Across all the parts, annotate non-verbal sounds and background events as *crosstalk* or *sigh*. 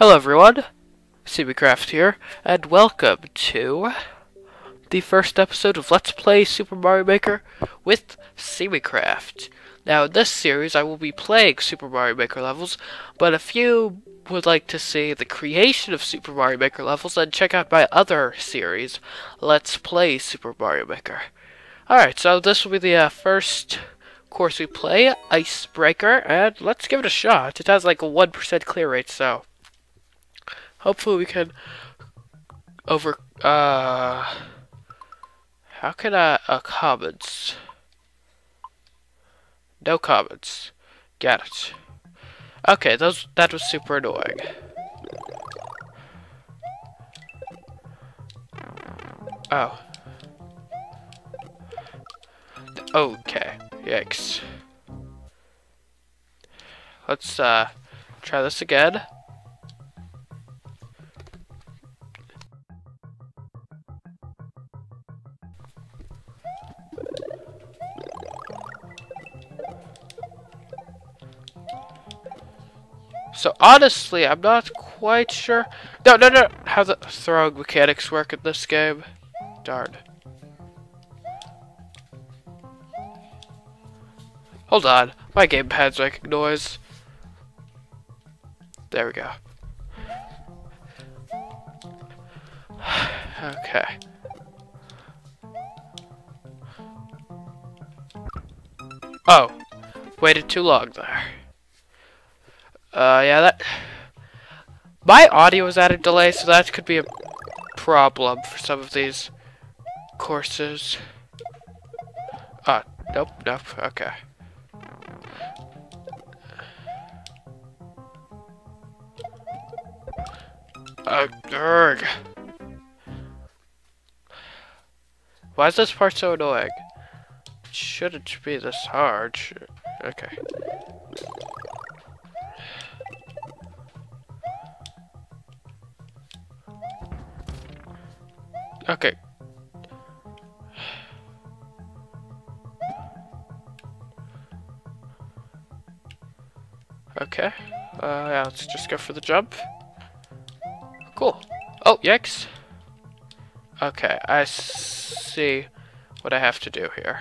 Hello everyone, CMeeCraft here, and welcome to the first episode of Let's Play Super Mario Maker with CMeeCraft. Now in this series I will be playing Super Mario Maker levels, but if you would like to see the creation of Super Mario Maker levels, then check out my other series, Let's Play Super Mario Maker. Alright, so this will be the uh, first course we play, Icebreaker, and let's give it a shot. It has like a 1% clear rate, so hopefully we can over, uh, how can I, uh, comments? No comments. Got it. Okay, those, that was super annoying. Oh. Okay. Yikes. Let's uh try this again. So honestly, I'm not quite sure. No, no, no. How the throwing mechanics work in this game? Darn. Hold on, my gamepad's making noise. There we go. *sighs* okay. Oh, waited too long there. Uh, yeah, that... My audio is at a delay, so that could be a problem for some of these courses. Ah, nope, nope, okay. Uh, urgh. Why is this part so annoying? Shouldn't be this hard. Okay. Okay. Uh, yeah, let's just go for the jump. Cool. Oh, yikes. Okay, I see what I have to do here.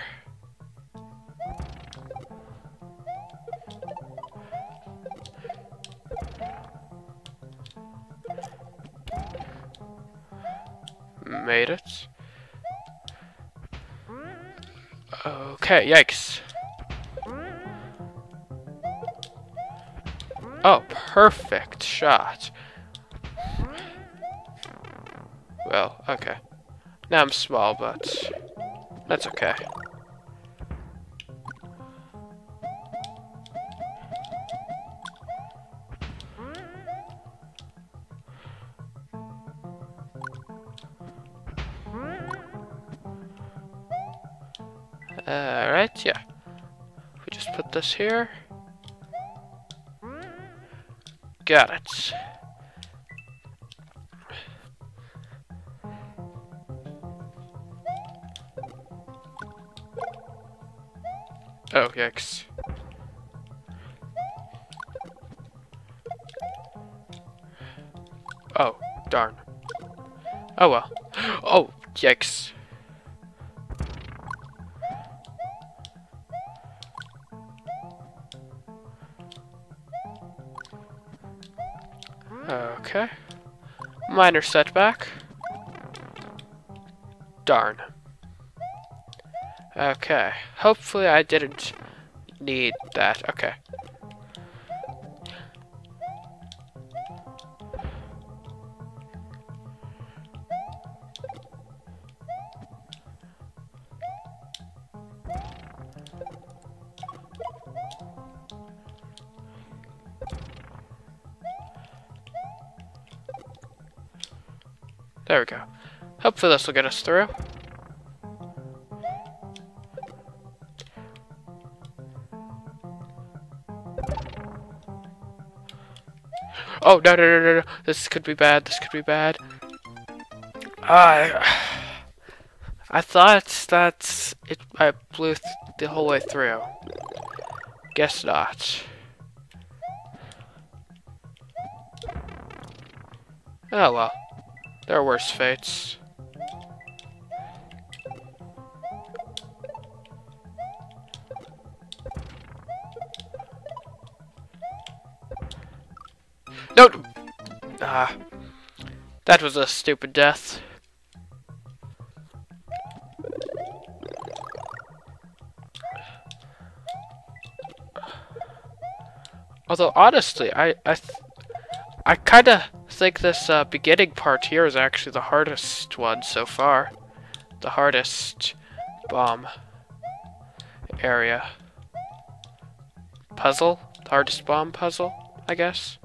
Made it. Okay, yikes. Oh, perfect shot. Well, okay. Now I'm small, but that's okay. Alright, yeah. We just put this here. Got it. Oh, yikes. Oh, darn. Oh well. *gasps* Oh, yikes. Minor setback. Darn. Okay. Hopefully I didn't need that. Okay. There we go. Hopefully this will get us through. Oh, no, no, no, no, no. This could be bad. This could be bad. I, I thought that it, I blew th the whole way through. Guess not. Oh well. There are worse fates. No! Ah. That was a stupid death. Although, honestly, I, I, I kind of think this uh, beginning part here is actually the hardest one so far. The hardest bomb area. Puzzle? The hardest bomb puzzle, I guess?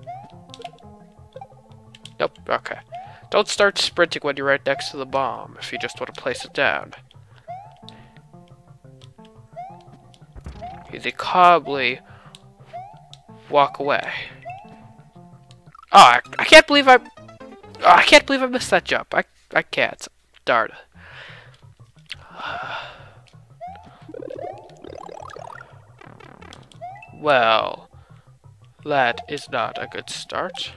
Nope, okay. Don't start sprinting when you're right next to the bomb, if you just want to place it down. Easy calmly walk away. Oh, I, I can't believe I... Oh, I can't believe I missed that jump. I, I can't. Darn. Well, that is not a good start.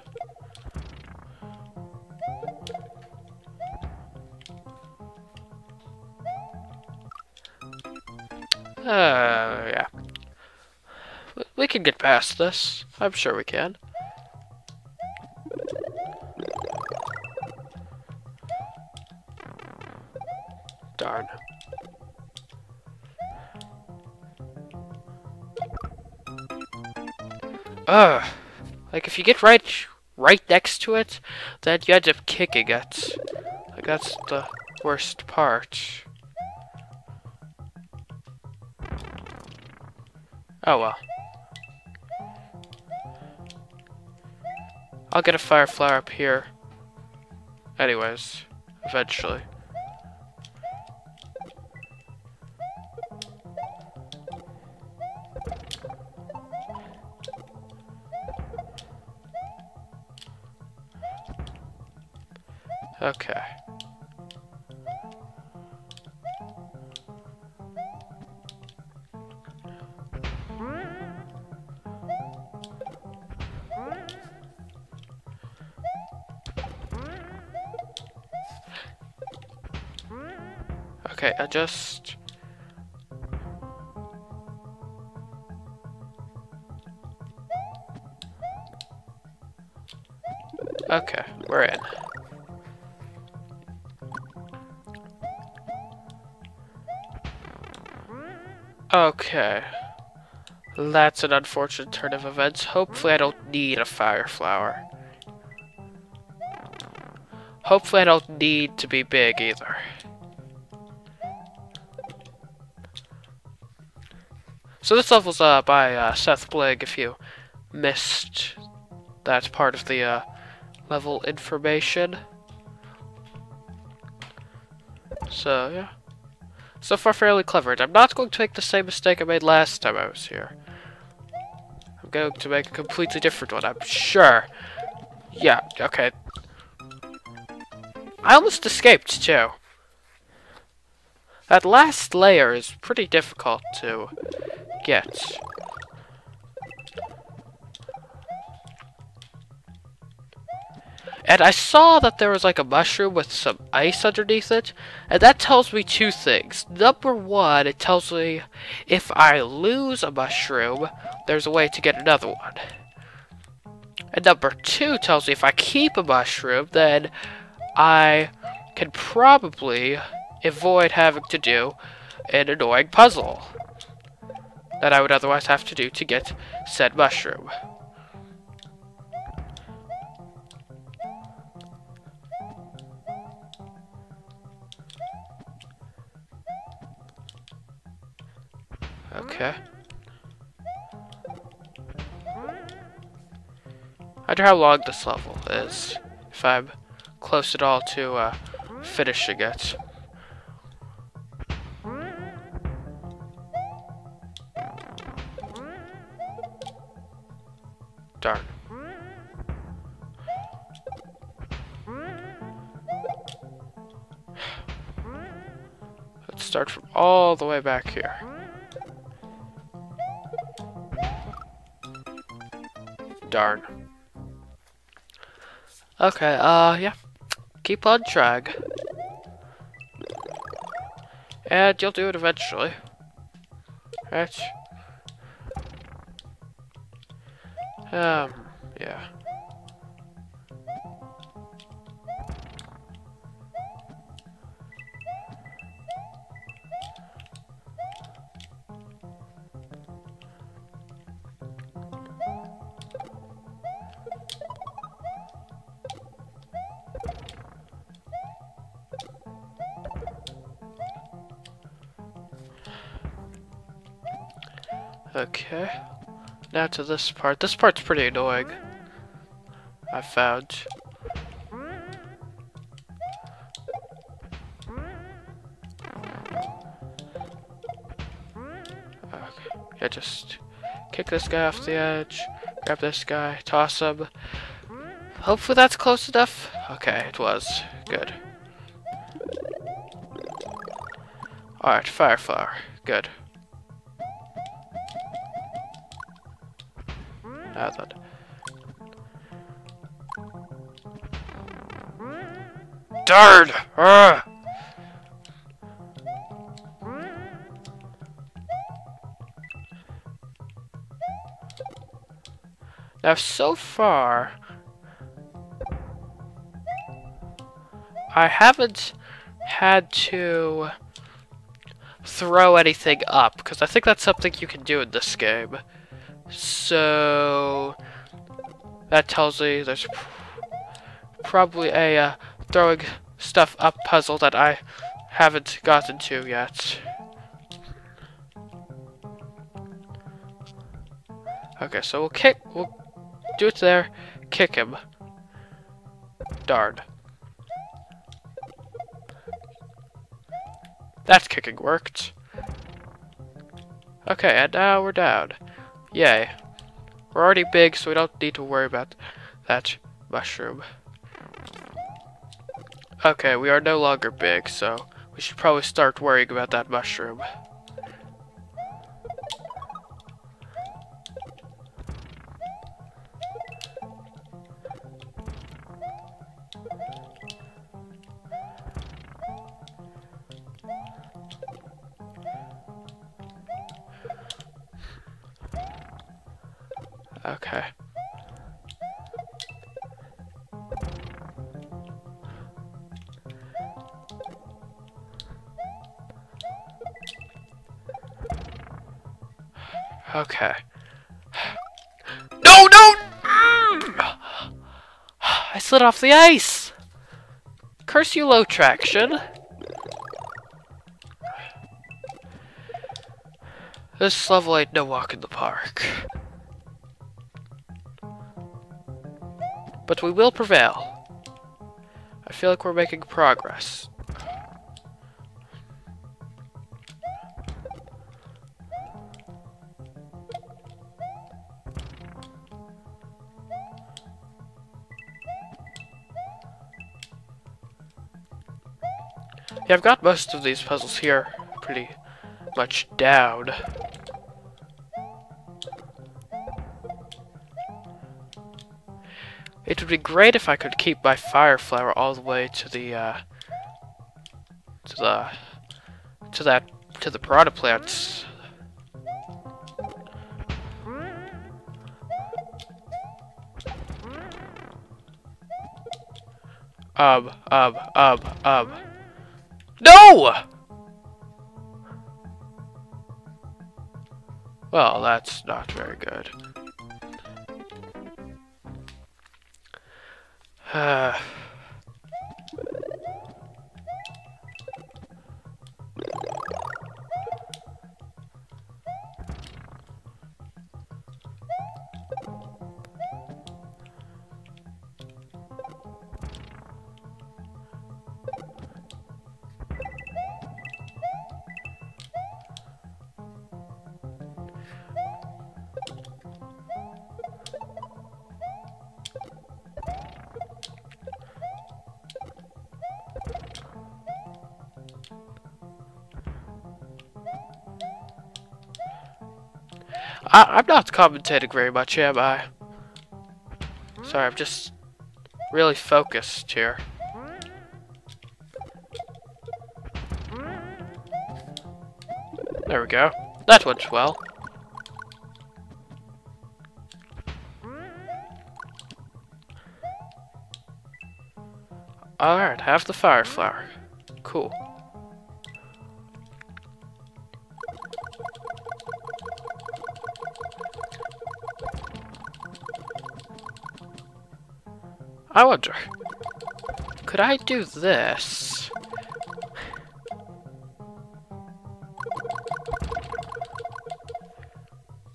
Uh, yeah. We can get past this. I'm sure we can. Ugh. Like, if you get right right next to it, then you end up kicking it. Like, that's the worst part. Oh well. I'll get a fire flower up here. Anyways, eventually. Okay, adjust. Okay, we're in. Okay. That's an unfortunate turn of events. Hopefully I don't need a fire flower. Hopefully I don't need to be big either. So this level's uh, by uh, SethBling, if you missed that part of the uh, level information. So, yeah. So far, fairly clever. I'm not going to make the same mistake I made last time I was here. I'm going to make a completely different one, I'm sure. Yeah, okay. I almost escaped, too. That last layer is pretty difficult to get. And I saw that there was like a mushroom with some ice underneath it, and that tells me two things. Number one, it tells me if I lose a mushroom, there's a way to get another one. And number two tells me if I keep a mushroom, then I can probably avoid having to do an annoying puzzle that I would otherwise have to do to get said mushroom. Okay. I wonder how long this level is, if I'm close at all to uh, finishing it. All the way back here. Darn. Okay, uh, yeah. Keep on trying. And you'll do it eventually. Right? Um, Okay. Now to this part. This part's pretty annoying. I found. Okay. Yeah, just kick this guy off the edge, grab this guy, toss him. Hopefully that's close enough. Okay, it was. Good. Alright, fire flower. Good. Thought. Darn! Ugh. Now, so far, I haven't had to throw anything up, because I think that's something you can do in this game. So, that tells me there's probably a uh, throwing stuff up puzzle that I haven't gotten to yet. Okay, so we'll kick, we'll do it there, kick him. Darn. That kicking worked. Okay, and now we're down. Yay. We're already big, so we don't need to worry about that mushroom. Okay, we are no longer big, so we should probably start worrying about that mushroom. Okay. Okay. No, no! Mm! I slid off the ice! Curse you, low traction. This level ain't no walk in the park. But we will prevail. I feel like we're making progress. Yeah, I've got most of these puzzles here pretty much down. It would be great if I could keep my fire flower all the way to the, uh, to the, to that, to the piranha plants. Um, um, um, um. No! Well, that's not very good. Uh, *sighs* *sighs* I, I'm not commentating very much, am I? Sorry, I'm just really focused here. There we go. That went well. Alright, have the fire flower. Cool. I wonder, could I do this?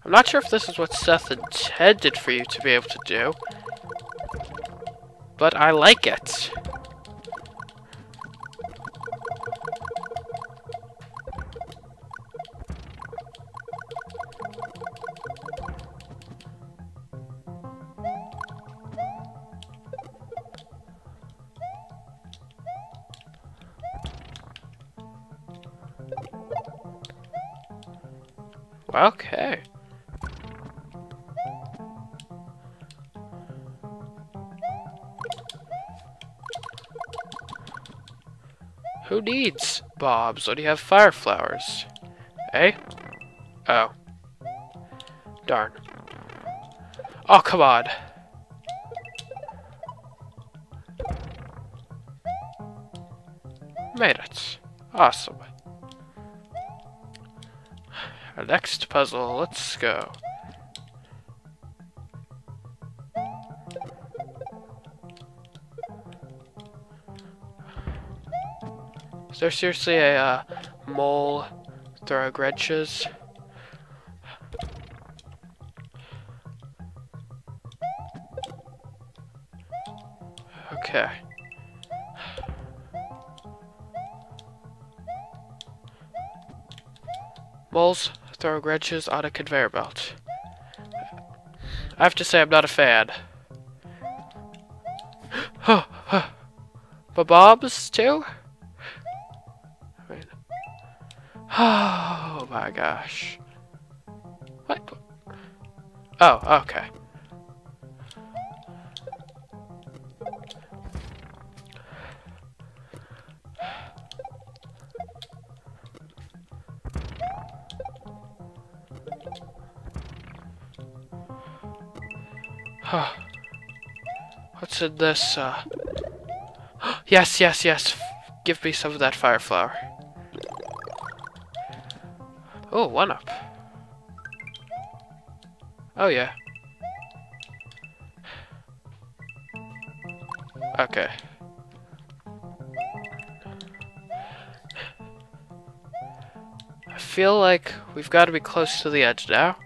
I'm not sure if this is what Seth intended for you to be able to do, but I like it. Okay. Who needs bobs when you have fire flowers? Eh? Oh. Darn. Oh, come on. Made it. Awesome. Our next puzzle, let's go. Is there seriously a uh, mole throw wrenches? Okay. Moles throw wrenches on a conveyor belt. I have to say I'm not a fan. *gasps* but Bob's too? *sighs* Oh my gosh. What? Oh, okay. This, uh... *gasps* yes, yes, yes. Give me some of that fire flower. Oh, one up. Oh, yeah. Okay. I feel like we've got to be close to the edge now.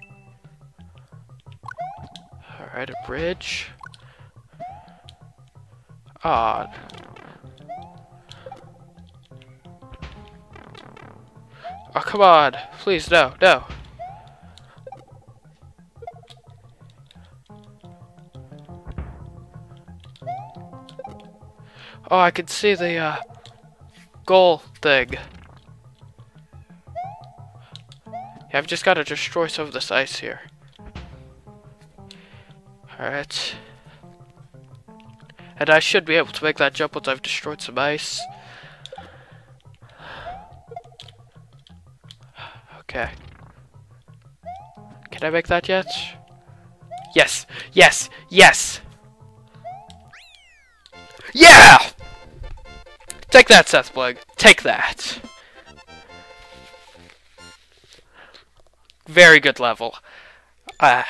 Alright, a bridge. Oh, come on. Please, no, no. Oh, I can see the, uh, goal thing. Yeah, I've just got to destroy some of this ice here. Alright. And I should be able to make that jump once I've destroyed some ice. Okay. Can I make that yet? Yes! Yes! Yes! Yeah! Take that, SethBling. Take that. Very good level. Uh,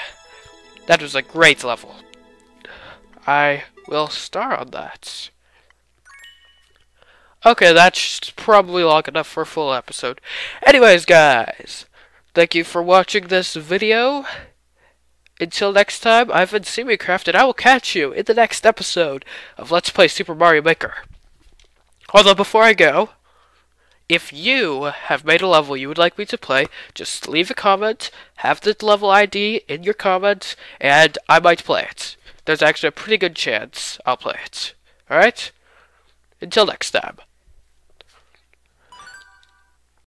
that was a great level. I will star on that. Okay, that's probably long enough for a full episode. Anyways, guys, thank you for watching this video. Until next time, I've been CMeeCraft, and I will catch you in the next episode of Let's Play Super Mario Maker. Although, before I go, if you have made a level you would like me to play, just leave a comment, have the level ID in your comment, and I might play it. There's actually a pretty good chance I'll play it. Alright? Until next time.